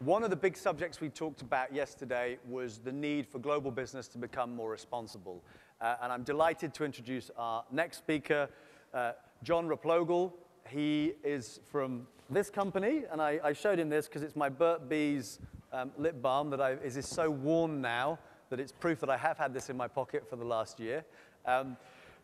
One of the big subjects we talked about yesterday was the need for global business to become more responsible. Uh, and I'm delighted to introduce our next speaker, uh, John Replogle. He is from this company, and I, I showed him this because it's my Burt Bees um, lip balm that I, is, is so worn now that it's proof that I have had this in my pocket for the last year. Um,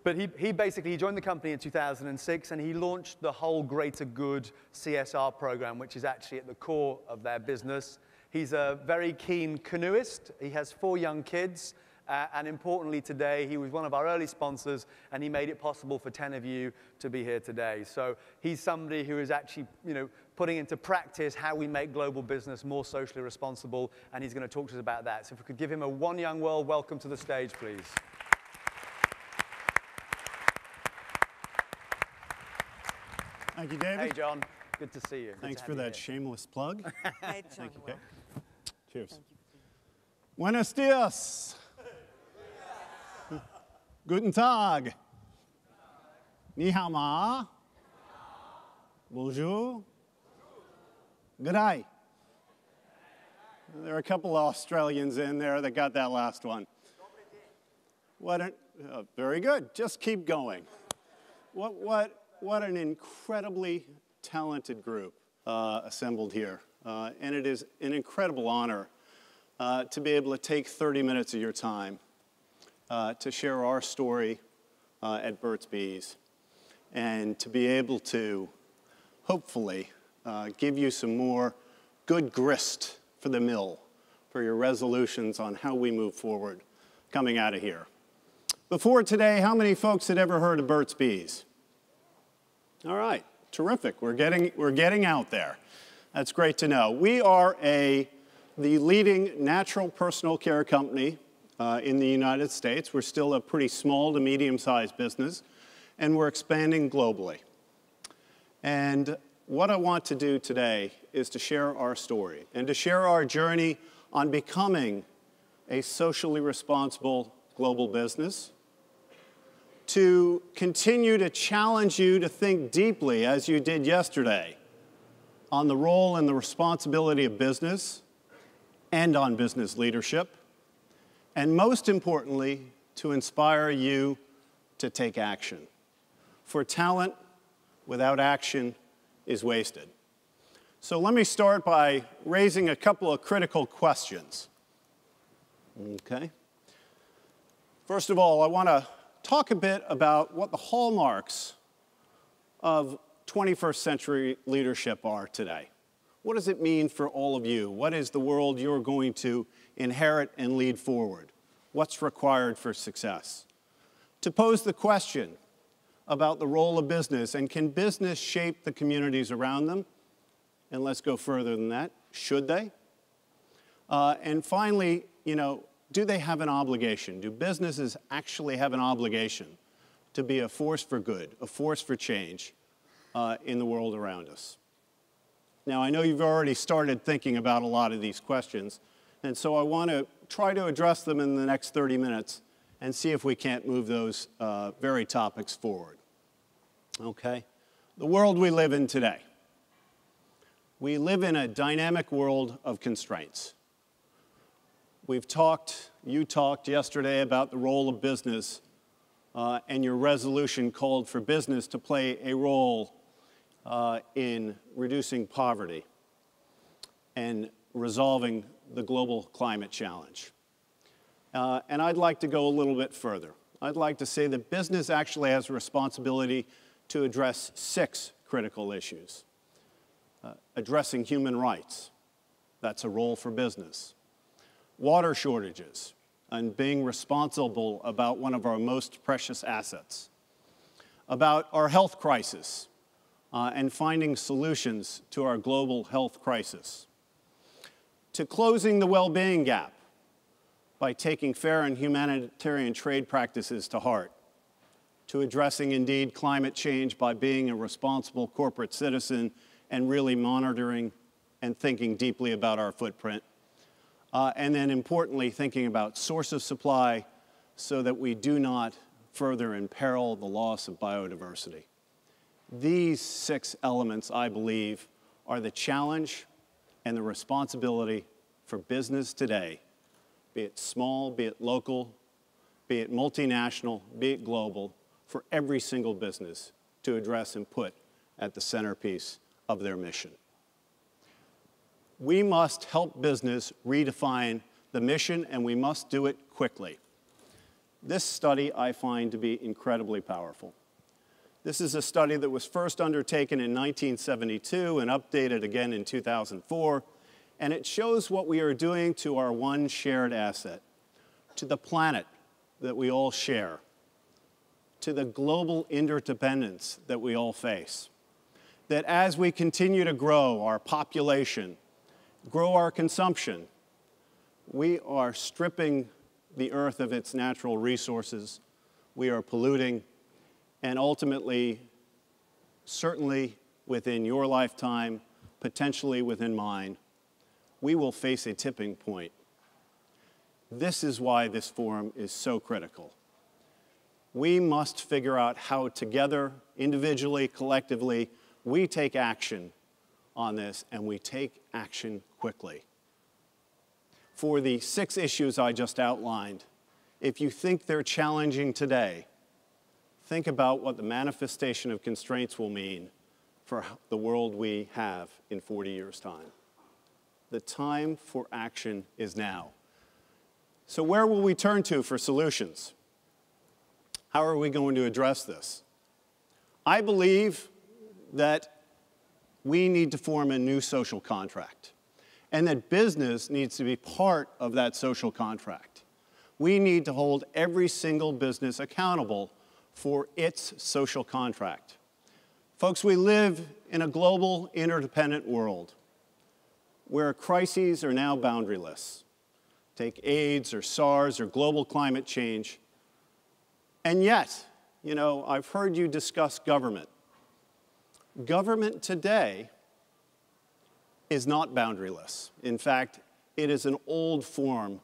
but he, he basically he joined the company in 2006 and he launched the whole Greater Good CSR program, which is actually at the core of their business. He's a very keen canoeist. He has four young kids. Uh, and importantly, today, he was one of our early sponsors, and he made it possible for 10 of you to be here today. So he's somebody who is actually, you know, putting into practice how we make global business more socially responsible, and he's going to talk to us about that. So if we could give him a One Young World welcome to the stage, please. Thank you, David. Hey, John. Good to see you. Thanks for you that here. shameless plug. Hi, John. Thank you, Kate. Cheers. Thank you Buenos dias. Guten Tag. Ni hao ma. Bonjour. Good day. There are a couple of Australians in there that got that last one. What an, uh, very good. Just keep going. What, what, what an incredibly talented group uh, assembled here. Uh, and it is an incredible honor uh, to be able to take 30 minutes of your time uh, to share our story uh, at Burt's Bees and to be able to hopefully uh, give you some more good grist for the mill for your resolutions on how we move forward coming out of here. Before today, how many folks had ever heard of Burt's Bees? All right, terrific. We're getting, we're getting out there. That's great to know. We are a, the leading natural personal care company uh, in the United States. We're still a pretty small to medium sized business, and we're expanding globally. And what I want to do today is to share our story and to share our journey on becoming a socially responsible global business, to continue to challenge you to think deeply, as you did yesterday, on the role and the responsibility of business and on business leadership, and most importantly, to inspire you to take action. For talent without action is wasted. So let me start by raising a couple of critical questions. Okay? First of all, I want to talk a bit about what the hallmarks of 21st century leadership are today. What does it mean for all of you? What is the world you're going to inherit and lead forward? What's required for success? To pose the question about the role of business and can business shape the communities around them? And let's go further than that. Should they? Uh, and finally, you know, do they have an obligation? Do businesses actually have an obligation to be a force for good, a force for change uh, in the world around us? Now, I know you've already started thinking about a lot of these questions, and so I want to try to address them in the next 30 minutes and see if we can't move those uh, very topics forward. Okay? The world we live in today. We live in a dynamic world of constraints. We've talked, you talked yesterday about the role of business, uh, and your resolution called for business to play a role uh, in reducing poverty and resolving the global climate challenge. Uh, and I'd like to go a little bit further. I'd like to say that business actually has a responsibility to address six critical issues. Uh, addressing human rights, that's a role for business. Water shortages, and being responsible about one of our most precious assets. About our health crisis, uh, and finding solutions to our global health crisis. To closing the well being gap by taking fair and humanitarian trade practices to heart. To addressing indeed climate change by being a responsible corporate citizen and really monitoring and thinking deeply about our footprint. Uh, and then importantly, thinking about source of supply so that we do not further imperil the loss of biodiversity. These six elements, I believe, are the challenge and the responsibility for business today, be it small, be it local, be it multinational, be it global, for every single business to address and put at the centerpiece of their mission. We must help business redefine the mission, and we must do it quickly. This study I find to be incredibly powerful. This is a study that was first undertaken in 1972 and updated again in 2004, and it shows what we are doing to our one shared asset, to the planet that we all share, to the global interdependence that we all face. That as we continue to grow our population, grow our consumption, we are stripping the earth of its natural resources, we are polluting, and ultimately, certainly within your lifetime, potentially within mine, we will face a tipping point. This is why this forum is so critical. We must figure out how together, individually, collectively, we take action on this and we take action quickly. For the six issues I just outlined, if you think they're challenging today, think about what the manifestation of constraints will mean for the world we have in 40 years' time. The time for action is now. So, where will we turn to for solutions? How are we going to address this? I believe that we need to form a new social contract and that business needs to be part of that social contract. We need to hold every single business accountable for its social contract. Folks, we live in a global, interdependent world where crises are now boundaryless. Take AIDS or SARS or global climate change. And yet, you know, I've heard you discuss government. Government today is not boundaryless. In fact, it is an old form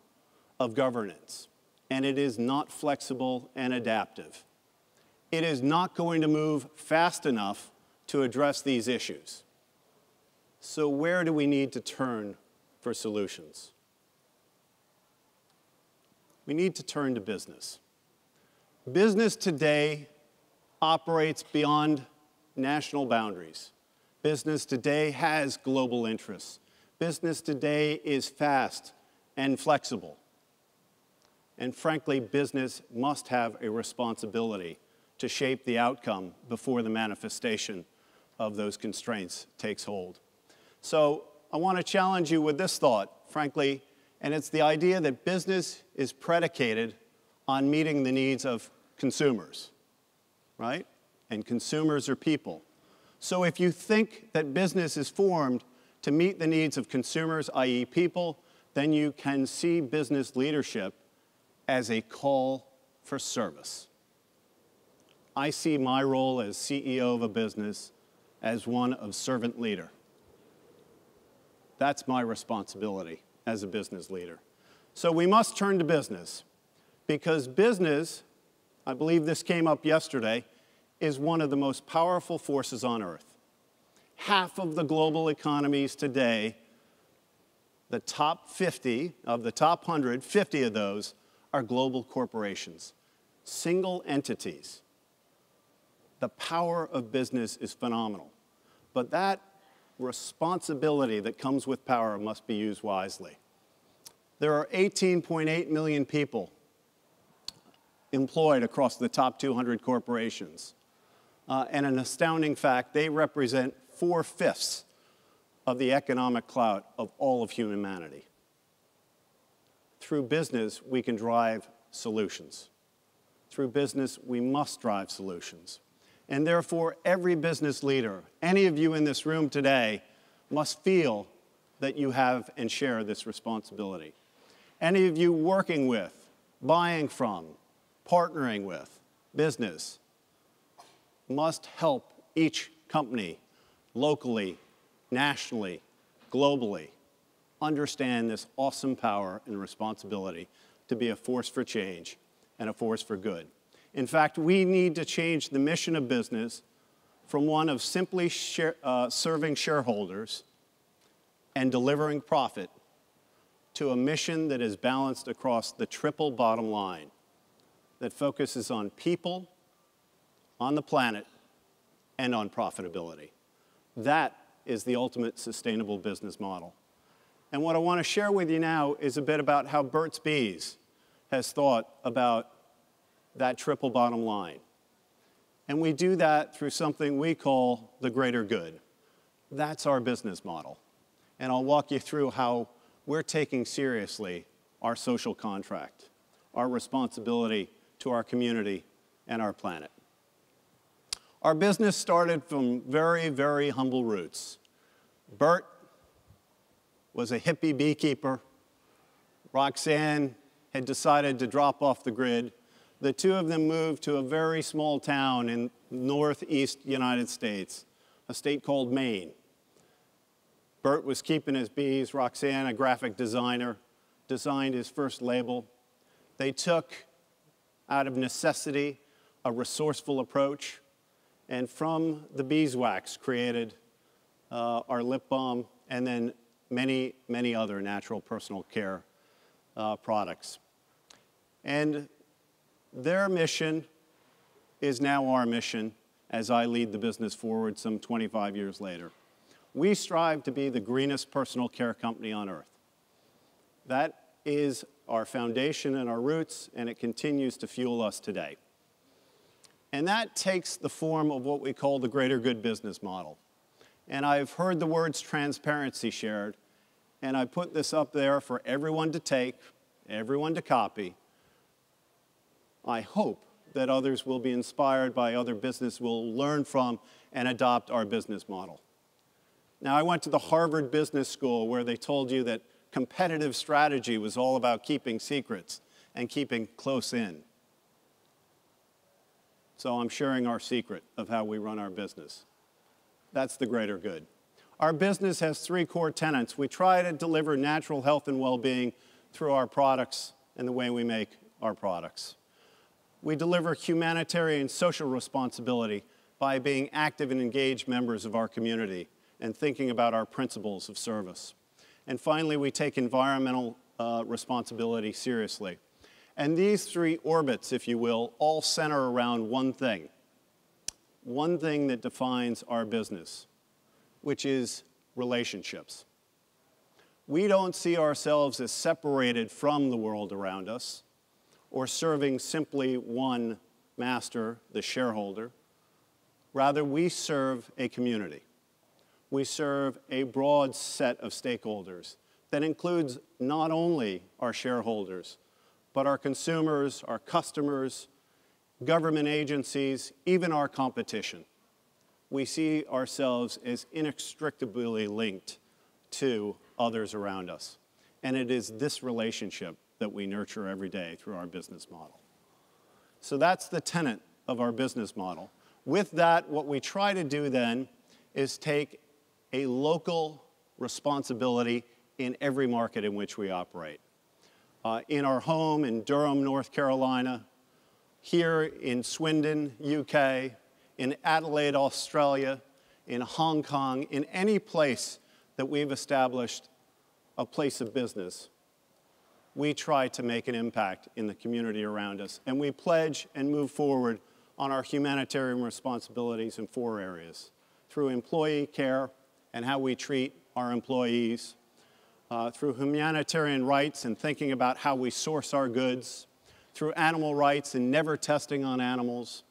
of governance, and it is not flexible and adaptive it is not going to move fast enough to address these issues. So, where do we need to turn for solutions? We need to turn to business. Business today operates beyond national boundaries. Business today has global interests. Business today is fast and flexible. And frankly, business must have a responsibility to shape the outcome before the manifestation of those constraints takes hold. So I want to challenge you with this thought, frankly, and it's the idea that business is predicated on meeting the needs of consumers, right? And consumers are people. So if you think that business is formed to meet the needs of consumers, i.e., people, then you can see business leadership as a call for service. I see my role as CEO of a business as one of servant leader. That's my responsibility as a business leader. So we must turn to business because business, I believe this came up yesterday, is one of the most powerful forces on earth. Half of the global economies today, the top 50 of the top 100, 50 of those are global corporations, single entities the power of business is phenomenal. But that responsibility that comes with power must be used wisely. There are 18.8 million people employed across the top 200 corporations. Uh, and an astounding fact, they represent four fifths of the economic clout of all of humanity. Through business, we can drive solutions. Through business, we must drive solutions. And therefore, every business leader, any of you in this room today, must feel that you have and share this responsibility. Any of you working with, buying from, partnering with business must help each company locally, nationally, globally understand this awesome power and responsibility to be a force for change and a force for good. In fact, we need to change the mission of business from one of simply share, uh, serving shareholders and delivering profit to a mission that is balanced across the triple bottom line that focuses on people, on the planet, and on profitability. That is the ultimate sustainable business model. And what I want to share with you now is a bit about how Burt's Bees has thought about that triple bottom line. And we do that through something we call the greater good. That's our business model. And I'll walk you through how we're taking seriously our social contract, our responsibility to our community and our planet. Our business started from very, very humble roots. Burt was a hippie beekeeper. Roxanne had decided to drop off the grid. The two of them moved to a very small town in northeast United States, a state called Maine. Burt was keeping his bees. Roxanne, a graphic designer, designed his first label. They took, out of necessity, a resourceful approach, and from the beeswax created uh, our lip balm and then many, many other natural personal care uh, products. And their mission is now our mission as I lead the business forward some 25 years later. We strive to be the greenest personal care company on earth. That is our foundation and our roots, and it continues to fuel us today. And that takes the form of what we call the greater good business model. And I've heard the words transparency shared, and I put this up there for everyone to take, everyone to copy. I hope that others will be inspired by other business, will learn from and adopt our business model. Now, I went to the Harvard Business School where they told you that competitive strategy was all about keeping secrets and keeping close in. So I'm sharing our secret of how we run our business. That's the greater good. Our business has three core tenets. We try to deliver natural health and well being through our products and the way we make our products. We deliver humanitarian social responsibility by being active and engaged members of our community and thinking about our principles of service. And finally, we take environmental uh, responsibility seriously. And these three orbits, if you will, all center around one thing. One thing that defines our business, which is relationships. We don't see ourselves as separated from the world around us or serving simply one master, the shareholder. Rather, we serve a community we serve a broad set of stakeholders that includes not only our shareholders, but our consumers, our customers, government agencies, even our competition. We see ourselves as inextricably linked to others around us. And it is this relationship that we nurture every day through our business model. So that's the tenet of our business model. With that, what we try to do then is take a local responsibility in every market in which we operate. Uh, in our home in Durham, North Carolina, here in Swindon, UK, in Adelaide, Australia, in Hong Kong, in any place that we've established a place of business, we try to make an impact in the community around us. And we pledge and move forward on our humanitarian responsibilities in four areas through employee care, and how we treat our employees, uh, through humanitarian rights and thinking about how we source our goods, through animal rights and never testing on animals,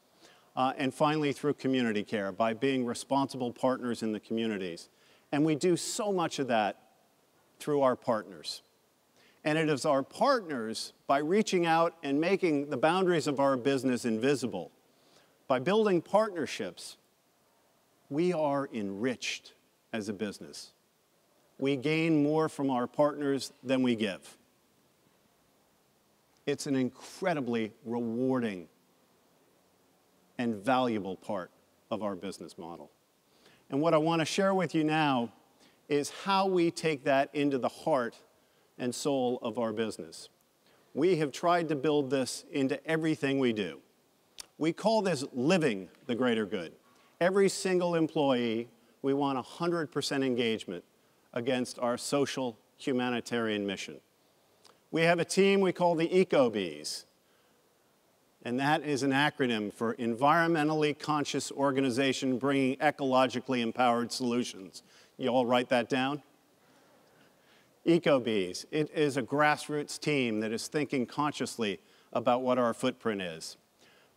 uh, and finally through community care by being responsible partners in the communities. And we do so much of that through our partners. And it is our partners, by reaching out and making the boundaries of our business invisible, by building partnerships, we are enriched as a business. We gain more from our partners than we give. It's an incredibly rewarding and valuable part of our business model. And what I want to share with you now is how we take that into the heart and soul of our business. We have tried to build this into everything we do. We call this living the greater good. Every single employee we want 100% engagement against our social humanitarian mission. We have a team we call the EcoBees, and that is an acronym for Environmentally Conscious Organization Bringing Ecologically Empowered Solutions. You all write that down? EcoBees. It is a grassroots team that is thinking consciously about what our footprint is.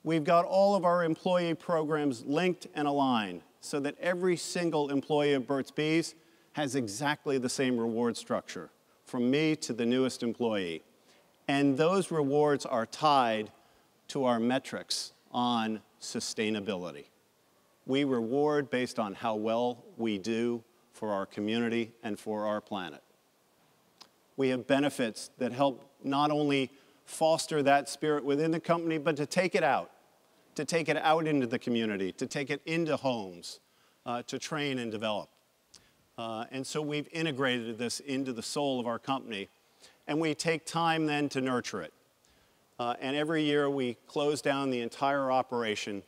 We've got all of our employee programs linked and aligned so that every single employee of Burt's Bees has exactly the same reward structure, from me to the newest employee. And those rewards are tied to our metrics on sustainability. We reward based on how well we do for our community and for our planet. We have benefits that help not only foster that spirit within the company, but to take it out, to take it out into the community, to take it into homes, uh, to train and develop. Uh, and so we've integrated this into the soul of our company, and we take time then to nurture it. Uh, and every year we close down the entire operation,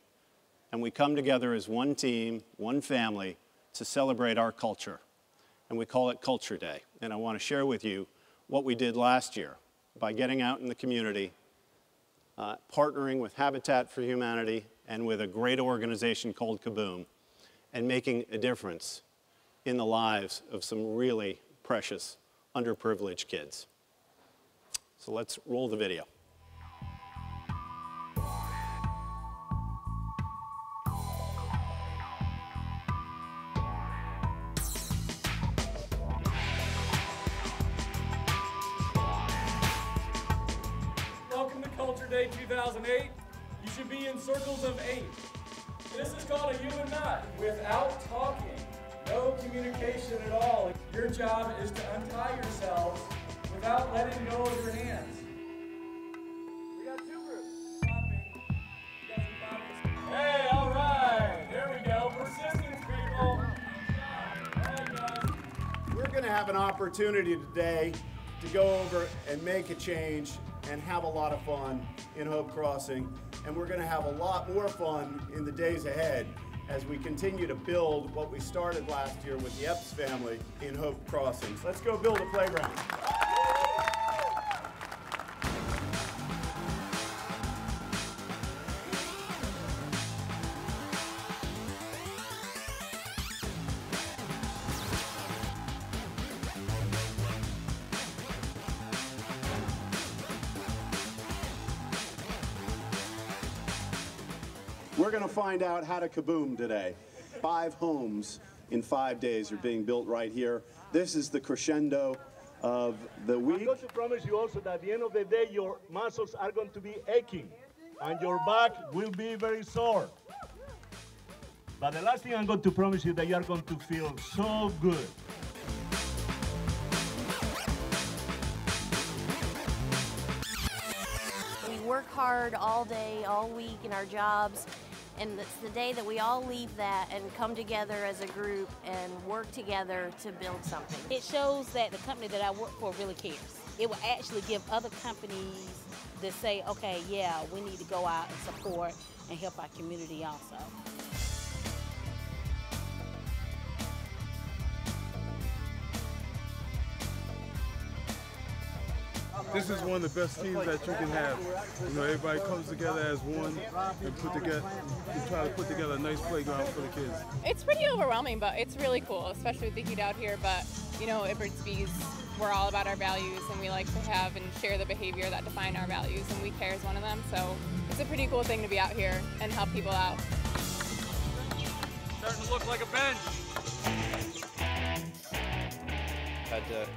and we come together as one team, one family, to celebrate our culture. And we call it Culture Day. And I want to share with you what we did last year by getting out in the community, uh, partnering with Habitat for Humanity and with a great organization called Kaboom, and making a difference in the lives of some really precious, underprivileged kids. So let's roll the video. Today to go over and make a change and have a lot of fun in Hope Crossing. And we're going to have a lot more fun in the days ahead as we continue to build what we started last year with the Epps family in Hope Crossing. Let's go build a playground. Going to find out how to kaboom today. Five homes in five days are being built right here. This is the crescendo of the week. I'm going to promise you also that at the end of the day, your muscles are going to be aching and your back will be very sore. But the last thing I'm going to promise you that you are going to feel so good. We work hard all day, all week in our jobs, and it's the day that we all leave that and come together as a group and work together to build something. It shows that the company that I work for really cares. It will actually give other companies that say, okay, yeah, we need to go out and support and help our community also. This is one of the best teams that you can have. You know, everybody comes together as one and put together, and try to put together a nice playground for the kids. It's pretty overwhelming, but it's really cool, especially with the heat out here. But you know, at Burt's Bees, we're all about our values, and we like to have and share the behavior that define our values, and we care is one of them. So it's a pretty cool thing to be out here and help people out. Starting to look like a bench. had to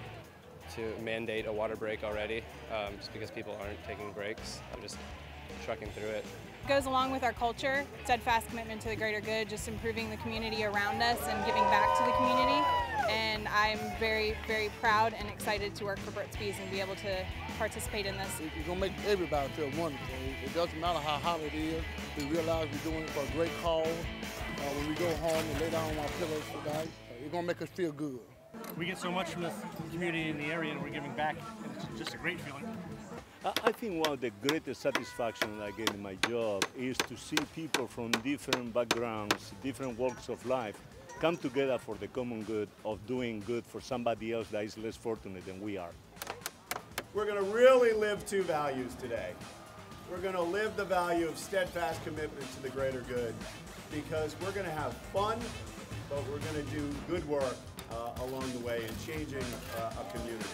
to mandate a water break already, um, just because people aren't taking breaks. I'm just trucking through it. It goes along with our culture, steadfast commitment to the greater good, just improving the community around us and giving back to the community. And I'm very, very proud and excited to work for Burt's Bees and be able to participate in this. It's gonna make everybody feel wonderful. It doesn't matter how hot it is. We realize we're doing it for a great cause. Uh, when we go home and lay down on our pillows tonight, uh, it's gonna make us feel good. We get so much from the community in the area, and we're giving back. It's just a great feeling. I I think one of the greatest satisfaction I get in my job is to see people from different backgrounds, different walks of life, come together for the common good of doing good for somebody else that is less fortunate than we are. We're going to really live two values today. We're going to live the value of steadfast commitment to the greater good because we're going to have fun, but we're going to do good work along the way in changing uh, a community.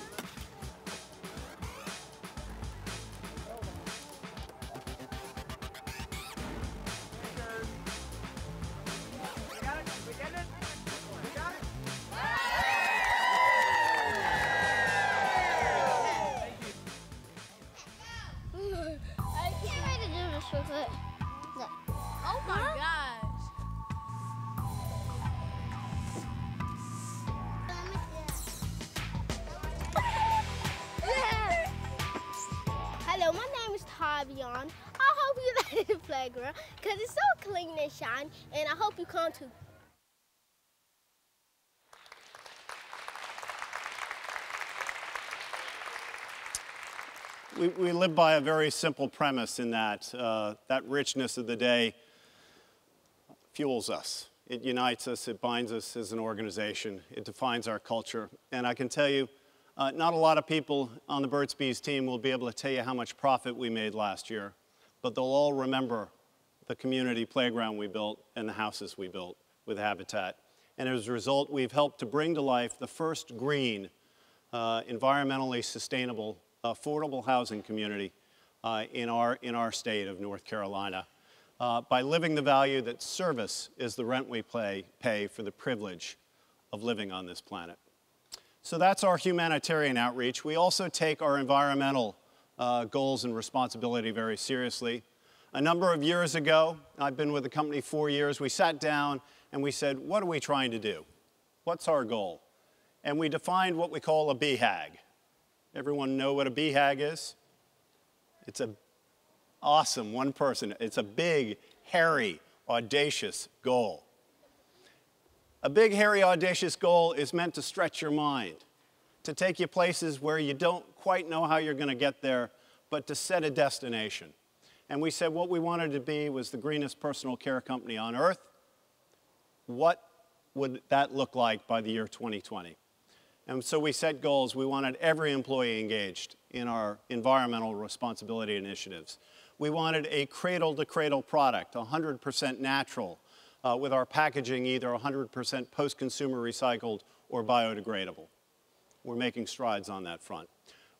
Because it's so clean and shiny, and I hope you come too. We, we live by a very simple premise in that uh, that richness of the day fuels us. It unites us, it binds us as an organization, it defines our culture. And I can tell you, uh, not a lot of people on the Burt's Bees team will be able to tell you how much profit we made last year, but they'll all remember the community playground we built and the houses we built with Habitat. And as a result, we've helped to bring to life the first green, uh, environmentally sustainable, affordable housing community uh, in, our, in our state of North Carolina uh, by living the value that service is the rent we pay, pay for the privilege of living on this planet. So that's our humanitarian outreach. We also take our environmental uh, goals and responsibility very seriously. A number of years ago, I've been with the company four years, we sat down and we said, what are we trying to do? What's our goal? And we defined what we call a BHAG. Everyone know what a BHAG is? It's a awesome one person. It's a big, hairy, audacious goal. A big, hairy, audacious goal is meant to stretch your mind, to take you places where you don't quite know how you're going to get there, but to set a destination. And we said what we wanted to be was the greenest personal care company on earth. What would that look like by the year 2020? And so we set goals. We wanted every employee engaged in our environmental responsibility initiatives. We wanted a cradle to cradle product, 100% natural, uh, with our packaging either 100% post consumer recycled or biodegradable. We're making strides on that front.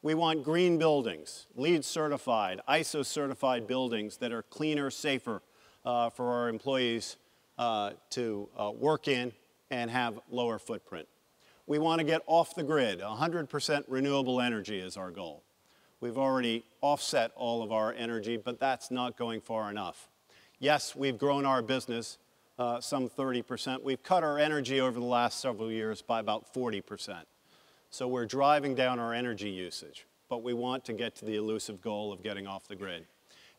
We want green buildings, LEED certified, ISO certified buildings that are cleaner, safer uh, for our employees uh, to uh, work in and have lower footprint. We want to get off the grid. 100% renewable energy is our goal. We've already offset all of our energy, but that's not going far enough. Yes, we've grown our business uh, some 30%. We've cut our energy over the last several years by about 40%. So we're driving down our energy usage, but we want to get to the elusive goal of getting off the grid.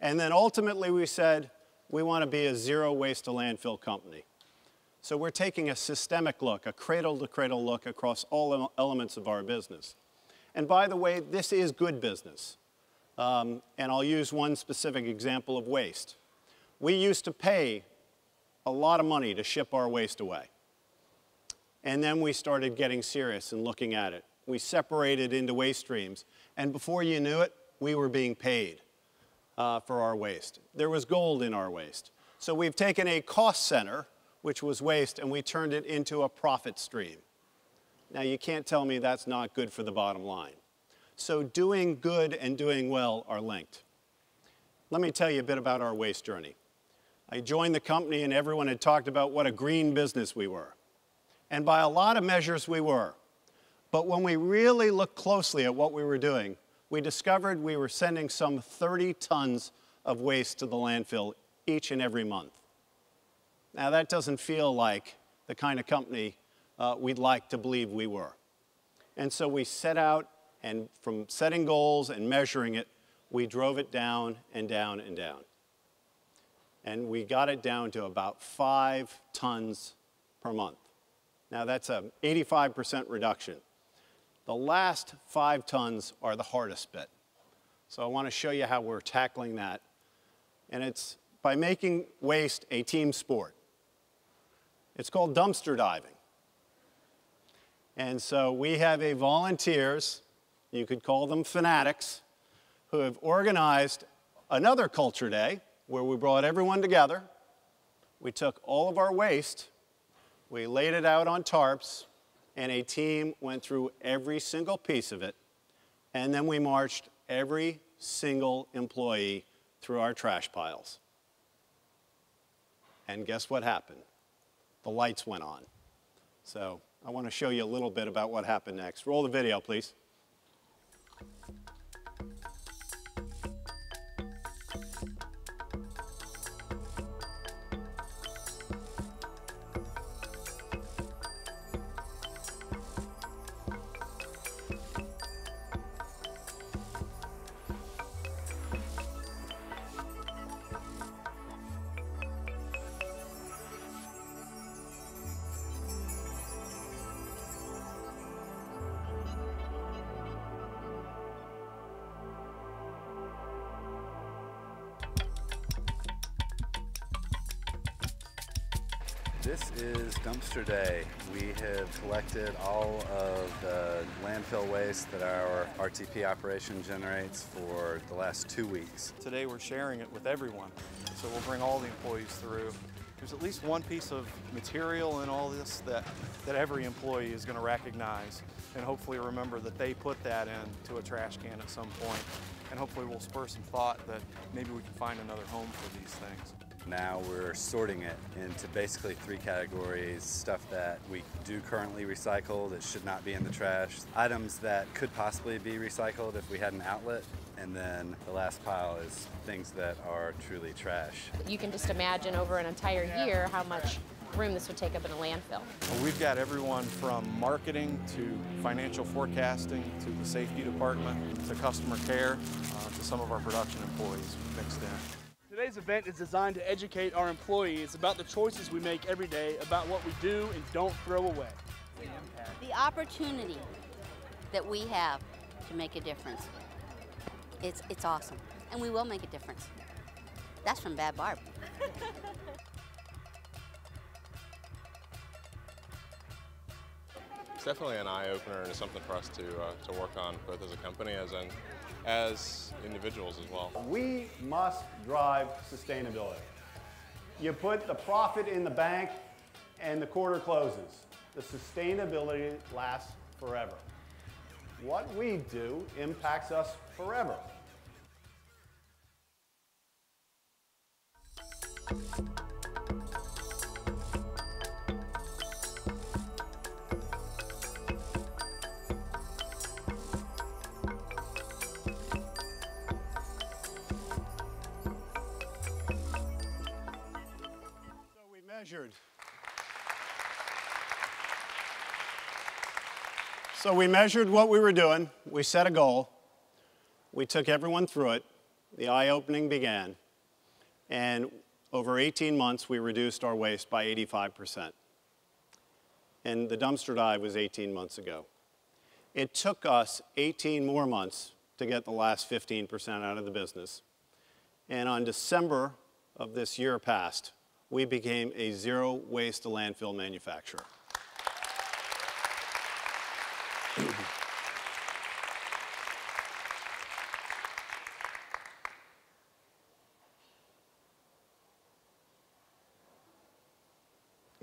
And then ultimately we said we want to be a zero waste to landfill company. So we're taking a systemic look, a cradle to cradle look across all elements of our business. And by the way, this is good business. Um, and I'll use one specific example of waste. We used to pay a lot of money to ship our waste away. And then we started getting serious and looking at it. We separated into waste streams. And before you knew it, we were being paid uh, for our waste. There was gold in our waste. So we've taken a cost center, which was waste, and we turned it into a profit stream. Now, you can't tell me that's not good for the bottom line. So doing good and doing well are linked. Let me tell you a bit about our waste journey. I joined the company and everyone had talked about what a green business we were. And by a lot of measures, we were. But when we really looked closely at what we were doing, we discovered we were sending some 30 tons of waste to the landfill each and every month. Now, that doesn't feel like the kind of company uh, we'd like to believe we were. And so we set out, and from setting goals and measuring it, we drove it down and down and down. And we got it down to about five tons per month. Now, that's an 85% reduction. The last five tons are the hardest bit. So I want to show you how we're tackling that. And it's by making waste a team sport. It's called dumpster diving. And so we have a volunteers, you could call them fanatics, who have organized another culture day where we brought everyone together. We took all of our waste, we laid it out on tarps, and a team went through every single piece of it. And then we marched every single employee through our trash piles. And guess what happened? The lights went on. So I want to show you a little bit about what happened next. Roll the video, please. This is dumpster day. We have collected all of the landfill waste that our RTP operation generates for the last two weeks. Today we're sharing it with everyone. So we'll bring all the employees through. There's at least one piece of material in all this that, that every employee is going to recognize and hopefully remember that they put that into a trash can at some point. And hopefully we'll spur some thought that maybe we can find another home for these things. Now we're sorting it into basically three categories stuff that we do currently recycle that should not be in the trash, items that could possibly be recycled if we had an outlet, and then the last pile is things that are truly trash. You can just imagine over an entire year how much room this would take up in a landfill. Well, we've got everyone from marketing to financial forecasting to the safety department to customer care uh, to some of our production employees mixed in. Today's event is designed to educate our employees about the choices we make every day, about what we do and don't throw away. The opportunity that we have to make a difference, it's, it's awesome. And we will make a difference. That's from Bad Barb. It's definitely an eye opener and something for us to, uh, to work on both as a company as in, as individuals as well. We must drive sustainability. You put the profit in the bank and the quarter closes. The sustainability lasts forever. What we do impacts us forever. So So we measured what we were doing. We set a goal. We took everyone through it. The eye opening began. And over 18 months, we reduced our waste by 85%. And the dumpster dive was 18 months ago. It took us 18 more months to get the last 15% out of the business. And on December of this year past, we became a zero waste landfill manufacturer.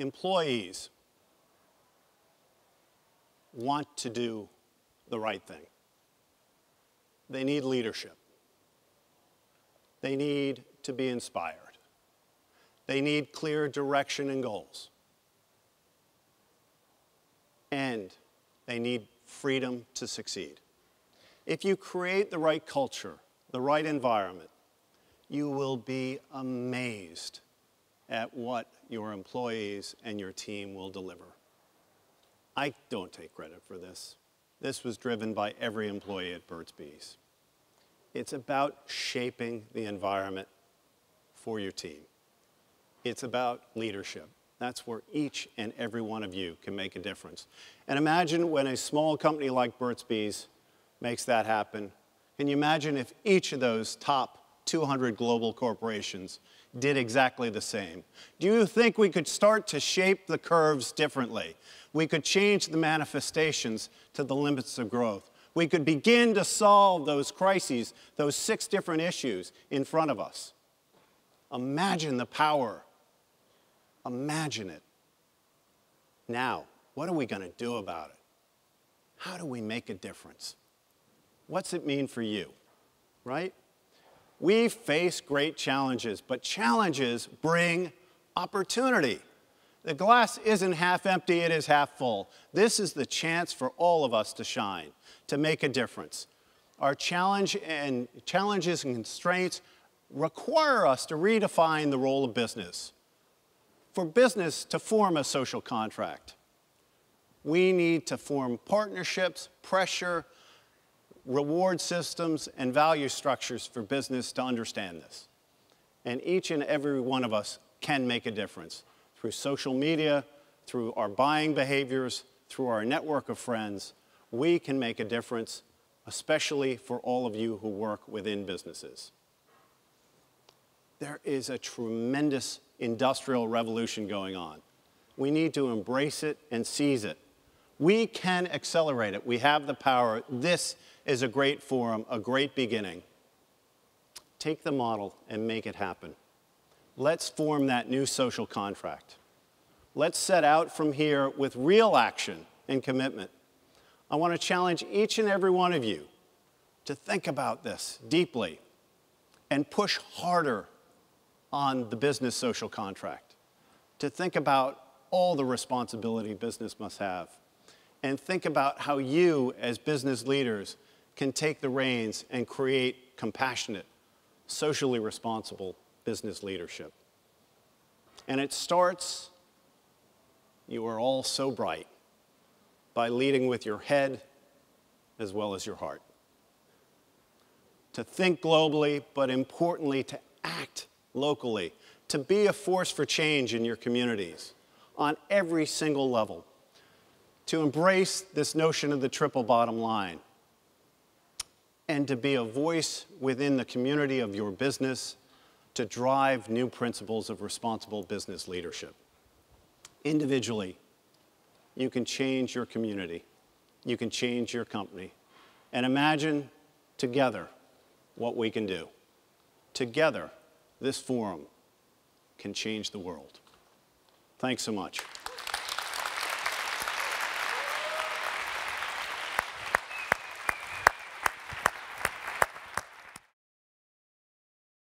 Employees want to do the right thing. They need leadership. They need to be inspired. They need clear direction and goals. And they need freedom to succeed. If you create the right culture, the right environment, you will be amazed at what your employees and your team will deliver. I don't take credit for this. This was driven by every employee at Burt's Bees. It's about shaping the environment for your team. It's about leadership. That's where each and every one of you can make a difference. And imagine when a small company like Burt's Bees makes that happen. Can you imagine if each of those top 200 global corporations did exactly the same? Do you think we could start to shape the curves differently? We could change the manifestations to the limits of growth. We could begin to solve those crises, those six different issues in front of us. Imagine the power. Imagine it. Now, what are we going to do about it? How do we make a difference? What's it mean for you? Right? We face great challenges, but challenges bring opportunity. The glass isn't half empty, it is half full. This is the chance for all of us to shine, to make a difference. Our challenge and challenges and constraints require us to redefine the role of business. For business to form a social contract, we need to form partnerships, pressure, reward systems, and value structures for business to understand this. And each and every one of us can make a difference through social media, through our buying behaviors, through our network of friends. We can make a difference, especially for all of you who work within businesses. There is a tremendous industrial revolution going on. We need to embrace it and seize it. We can accelerate it. We have the power. This is a great forum, a great beginning. Take the model and make it happen. Let's form that new social contract. Let's set out from here with real action and commitment. I want to challenge each and every one of you to think about this deeply and push harder on the business social contract, to think about all the responsibility business must have, and think about how you, as business leaders, can take the reins and create compassionate, socially responsible business leadership. And it starts, you are all so bright, by leading with your head as well as your heart. To think globally, but importantly, to act locally, to be a force for change in your communities on every single level, to embrace this notion of the triple bottom line, and to be a voice within the community of your business to drive new principles of responsible business leadership. Individually, you can change your community, you can change your company, and imagine together what we can do. Together, this forum can change the world. Thanks so much.